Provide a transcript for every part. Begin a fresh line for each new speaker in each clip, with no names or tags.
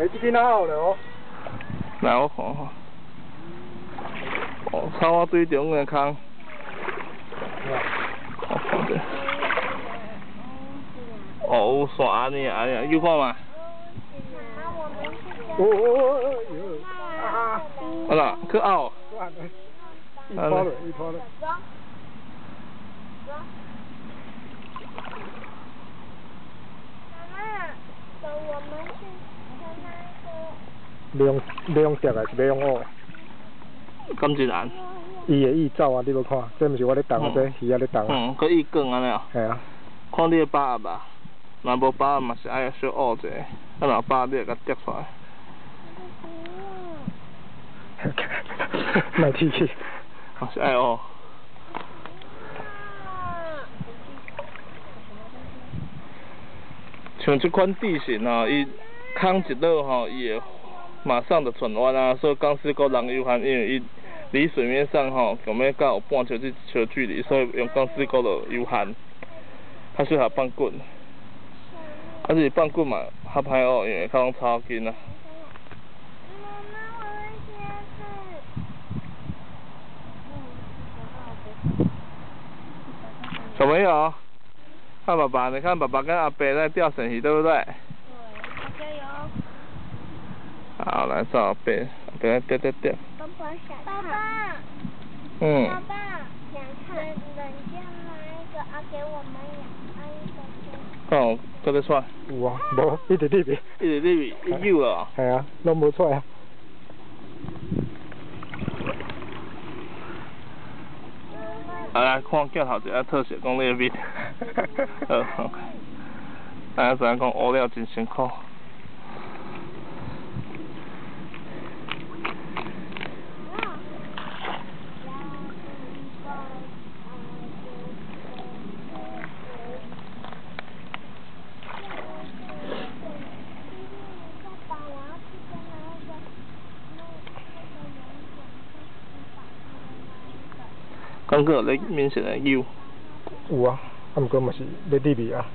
哎，这边哪有了哦？
来我看看。哦，草我对中的空。我看着。哦，有线安尼安尼，有看吗？
哦哦哦哦！啊！
好啦，去拗。
一拖了，一拖了。要用要用碟还是要用蚵？
咁自然。
伊走啊，你无看，这毋是我咧动啊，这鱼仔咧动啊。
嗯，佮伊卷安尼啊。
系啊。
看你的把握吧，若无把握嘛是爱小乌者，啊若把握你甲夹出来。
卖提起。
嘛是爱乌。像这款地形吼，伊空一落吼，伊会马上就转弯啊，所以钢丝钩人有限，因为伊离水面上吼，可能到有半球至球距离，所以用钢丝钩就有限，较适合放棍。啊是放棍嘛，较歹学，因为较超紧啊。小朋友。看爸爸，你看爸爸跟阿伯在钓绳鱼，对不对？好，来找阿伯，阿伯钓钓钓。
爸爸想爸爸。
嗯。
爸爸想看人家拿一个啊，给我们拿一个。
哦，搁得出来？
有啊，无一直里边。
一直里边有啊。
系啊，拢无出来啊。
啊，来看镜头一下特写讲你的面。呃，好。大家知影讲学了真辛苦。感觉咧面前诶有。
有啊，啊毋过嘛是咧里面啊。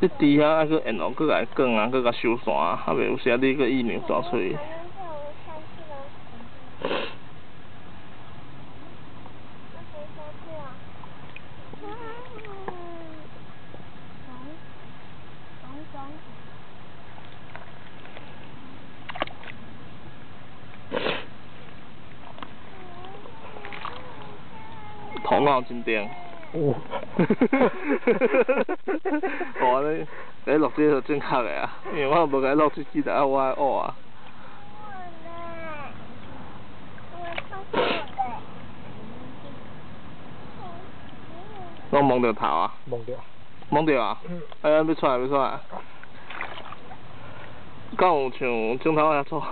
你猪遐还佫沿路佫来卷啊，佫甲收线啊，还袂有时你佫意念走出去。头脑真定。
哦。
我咧，你录这个正确的啊，因为我无甲录出记得我爱学啊。我蒙着头啊。
蒙着。
蒙着啊？嗯。哎呀，要出来，要出来。敢有像镜头遐粗？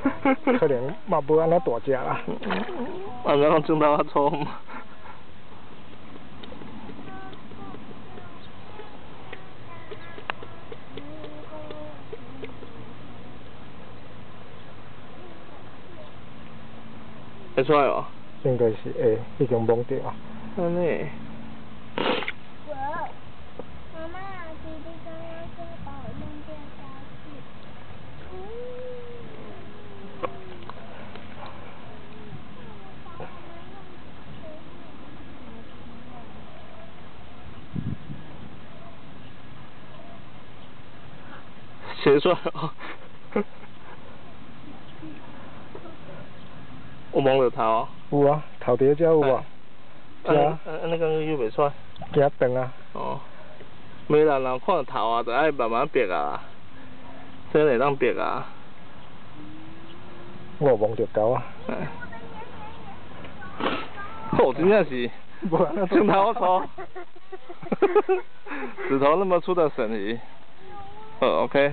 可能嘛无安尼大只啦。
啊，然后镜头遐粗嘛。会出来哦？
应该是会，已经蒙着啊。
安尼。谁说？我望着头。
有啊，头底只有无？啊，
啊，那个又袂出。
惊长啊。
哦。没人人看头啊，就爱慢慢别啊。这会当别啊。
我望着狗啊。
哦，真正是。镜头粗。指头那么粗的绳鱼。哦，OK。